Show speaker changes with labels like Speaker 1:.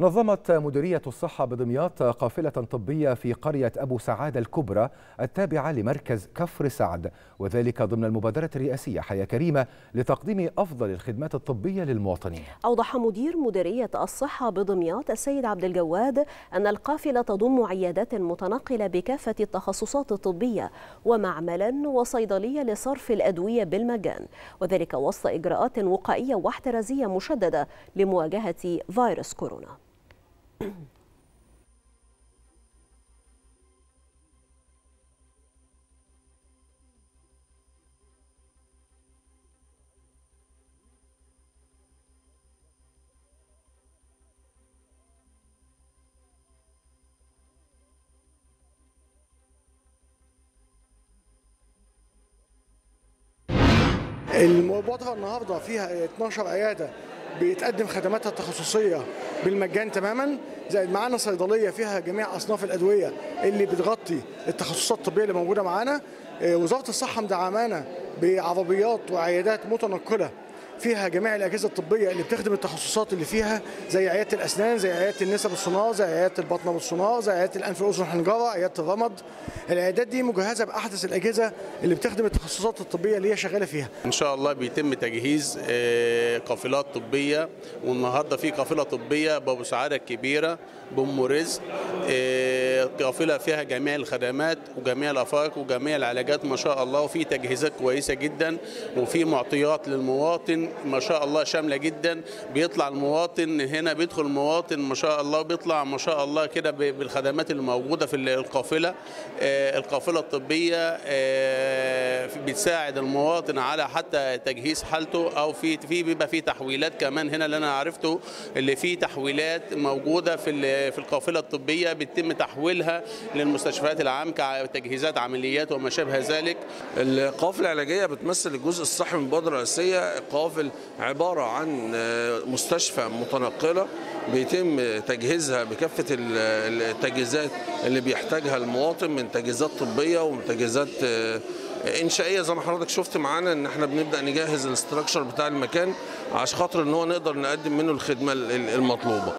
Speaker 1: نظمت مديرية الصحة بدمياط قافلة طبية في قرية أبو سعادة الكبرى التابعة لمركز كفر سعد وذلك ضمن المبادرة الرئاسية حياة كريمة لتقديم أفضل الخدمات الطبية للمواطنين.
Speaker 2: أوضح مدير مديرية الصحة بدمياط السيد عبد الجواد أن القافلة تضم عيادات متنقلة بكافة التخصصات الطبية ومعملا وصيدلية لصرف الأدوية بالمجان وذلك وسط إجراءات وقائية واحترازية مشددة لمواجهة فيروس كورونا.
Speaker 3: المبادرة النهاردة فيها 12 عيادة. بيتقدم خدماتها التخصصية بالمجان تماما زائد معانا صيدلية فيها جميع أصناف الأدوية اللي بتغطي التخصصات الطبية اللي موجودة معانا. وزارة الصحة مدعمانا بعربيات وعيادات متنقلة فيها جميع الأجهزة الطبية اللي بتخدم التخصصات اللي فيها زي عيادة الأسنان زي عيادة النساء بالسونار زي عيادة البطنة بالسونار زي عيادة الأنف والأذن والحنجرة عيادة الرمد. العيادات دي مجهزة بأحدث الأجهزة اللي بتخدم التخصصات الطبية اللي هي شغالة فيها.
Speaker 4: إن شاء الله بيتم تجهيز قافلات طبية والنهاردة في قافلة طبية بأبو سعادة الكبيرة بأم رزق قافلة فيها جميع الخدمات وجميع الأفاق وجميع العلاجات ما شاء الله وفي تجهيزات كويسة جدا وفي معطيات للمواطن ما شاء الله شاملة جدا. بيطلع المواطن هنا بيدخل المواطن ما شاء الله بيطلع ما شاء الله كده بالخدمات اللي موجوده في القافلة القافلة الطبية بتساعد المواطن على حتى تجهيز حالته أو في في بيبقى في تحويلات كمان. هنا اللي أنا عرفته اللي في تحويلات موجودة في في القافلة الطبية بيتم تحويلها للمستشفيات العام كتجهيزات عمليات وما شابه ذلك.
Speaker 5: القافلة العلاجية بتمثل الجزء الصحي من المبادره الرئاسيه قافل عبارة عن مستشفى متنقلة بيتم تجهيزها بكافة التجهيزات اللي بيحتاجها المواطن من تجهيزات طبية ومن تجهيزات إنشائية. زي ما حضرتك شفت معانا إن إحنا بنبدأ نجهز الاستراكشر بتاع المكان عشان خاطر إن هو نقدر نقدم منه الخدمة المطلوبة.